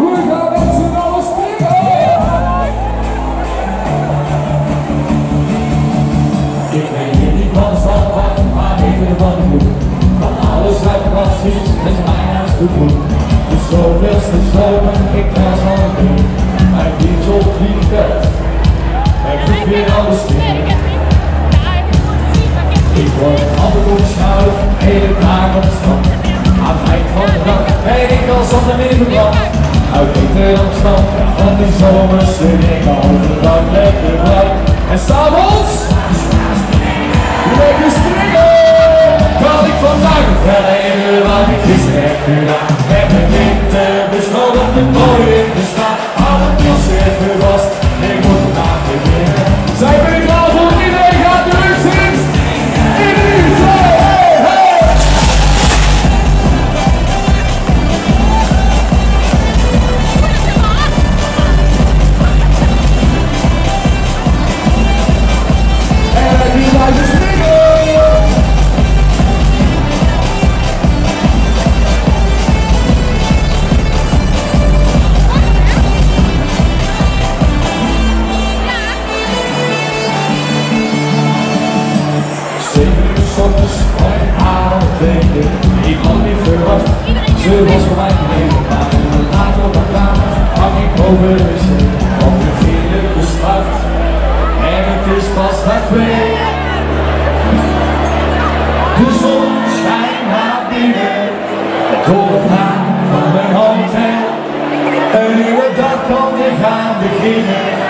Springen! Ik liefde op de strand. Uit de opstand van die zomerse dingen overdag lekker blauw. En s'avonds lekker springen. Kan ik vandaag nog wel even wat ik gisteren heb gedaan. Met mijn winter besloten Zeven uur s ochtends kwam ik haar op tegen. Ik had niet verwacht, ze was voor mij leven. Maar later op mijn kamer hang ik boven de we gingen de start en het is pas half twee. De zon schijnt naar binnen, het raam van mijn hotel. Een nieuwe dag kan weer gaan beginnen.